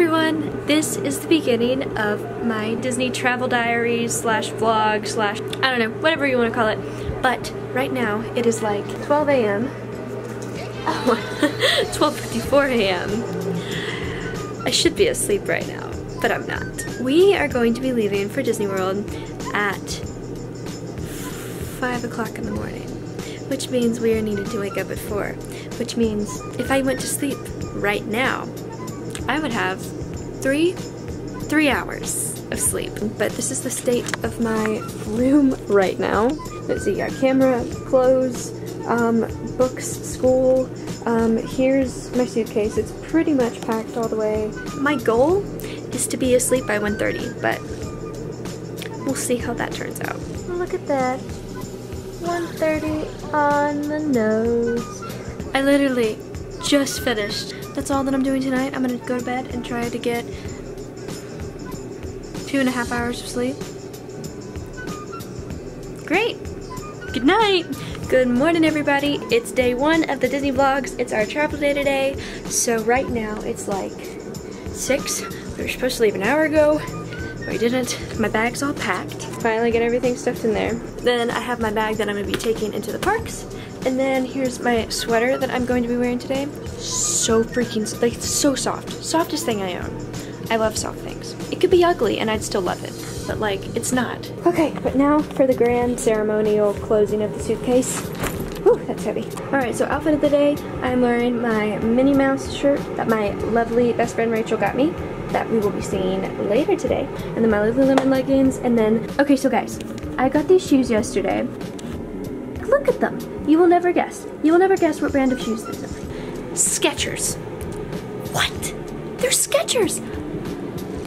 everyone! This is the beginning of my Disney travel diary slash vlog slash, I don't know, whatever you want to call it. But right now it is like 12 a.m. Oh, 12.54 a.m. I should be asleep right now, but I'm not. We are going to be leaving for Disney World at 5 o'clock in the morning, which means we are needed to wake up at 4, which means if I went to sleep right now, I would have three, three hours of sleep. But this is the state of my room right now. Let's see, got camera, clothes, um, books, school. Um, here's my suitcase. It's pretty much packed all the way. My goal is to be asleep by 1.30, but we'll see how that turns out. Look at that. 1.30 on the nose. I literally just finished that's all that I'm doing tonight. I'm gonna go to bed and try to get two and a half hours of sleep. Great. Good night. Good morning, everybody. It's day one of the Disney vlogs. It's our travel day today. So right now it's like six. We were supposed to leave an hour ago. We didn't. My bag's all packed. Finally get everything stuffed in there. Then I have my bag that I'm gonna be taking into the parks. And then here's my sweater that I'm going to be wearing today. So freaking, like so soft. Softest thing I own. I love soft things. It could be ugly and I'd still love it, but like, it's not. Okay, but now for the grand ceremonial closing of the suitcase. Whew, that's heavy. All right, so outfit of the day, I'm wearing my Minnie Mouse shirt that my lovely best friend Rachel got me that we will be seeing later today. And then my Lululemon leggings, and then, okay, so guys, I got these shoes yesterday Look at them. You will never guess. You will never guess what brand of shoes these are. Skechers. What? They're Skechers.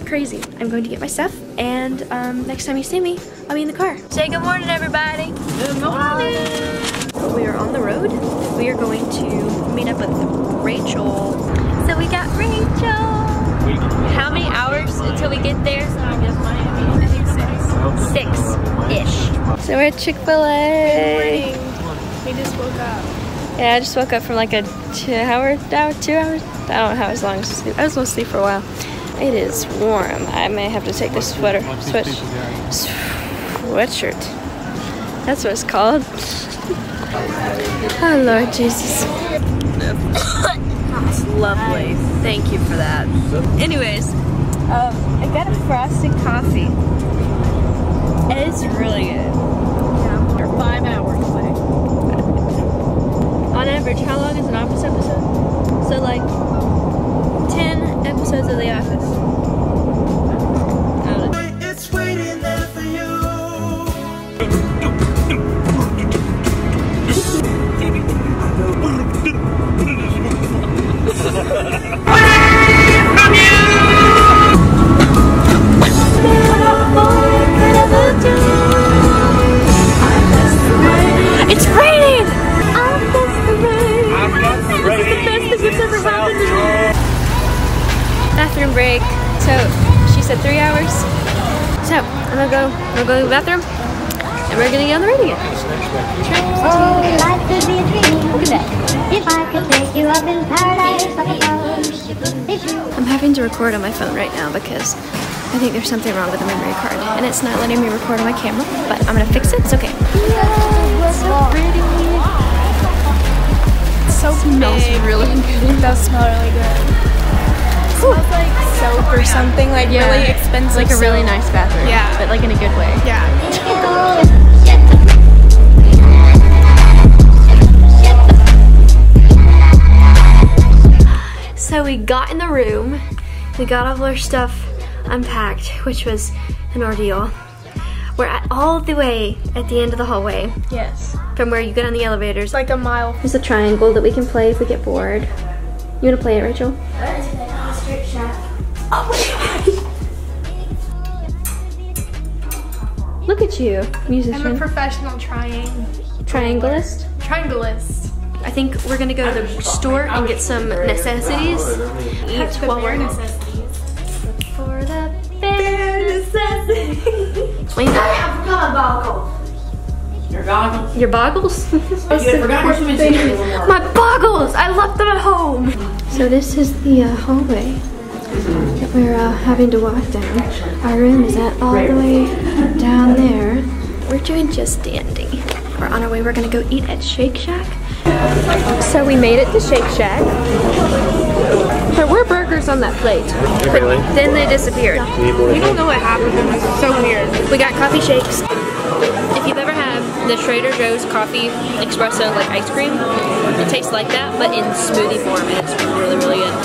Crazy. I'm going to get my stuff, and um, next time you see me, I'll be in the car. Say good morning, everybody. Good morning. We are on the road. We are going to meet up with Rachel. So we got Rachel. How many hours until we get there? Six-ish. So we're at Chick-fil-A. We just woke up. Yeah, I just woke up from like a two hour, two hours. I don't know how as long as sleep. I was supposed to sleep for a while. It is warm. I may have to take this sweater, sweat, sweatshirt. That's what it's called. Oh Lord Jesus. Lovely. Thank you for that. Anyways, um, I got a frosted coffee. It's really good. Yeah, we're five hours away. On average, how long is an Office episode? So like 10 episodes of The Office. Bathroom break. So she said three hours. So I'm gonna go, I'm gonna go to the bathroom and we're gonna get on the road again. Oh, life could be a dream. Look at that. If I could take you up in paradise I'm having to record on my phone right now because I think there's something wrong with the memory card and it's not letting me record on my camera, but I'm gonna fix it, it's okay. Yeah, so pretty. It's so smells big. really good. It does smell really or something, like yeah. really expensive. Like a soap. really nice bathroom. Yeah. But like in a good way. Yeah. So we got in the room, we got all our stuff unpacked, which was an ordeal. We're at all the way at the end of the hallway. Yes. From where you get on the elevators. Like a mile. There's a triangle that we can play if we get bored. You wanna play it, Rachel? Oh my god. Look at you, musician. I'm a professional trying triangleist. Triangleist. I think we're gonna go to the store and get some necessities. Eat while we're necessities. For the bare necessities. Wait, I forgot goggles. Your goggles? Your boggles? My boggles! I left them at home! So this is the uh, hallway that we're uh, having to walk down. Our room is at all the way down there. We're doing just dandy. We're on our way. We're gonna go eat at Shake Shack. So we made it to Shake Shack. There were burgers on that plate, but then they disappeared. We don't know what happened. It was so weird. We got coffee shakes. The Trader Joe's coffee espresso like ice cream, it tastes like that, but in smoothie form, and it's really, really good.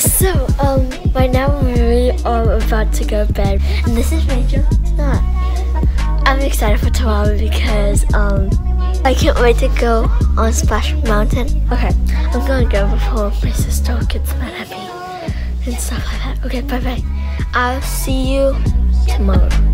So, um, by now we are about to go to bed. And this is Rachel. Not. I'm excited for tomorrow because, um, I can't wait to go on Splash Mountain. Okay, I'm gonna go before my sister gets mad at me and stuff like that. Okay, bye bye. I'll see you tomorrow.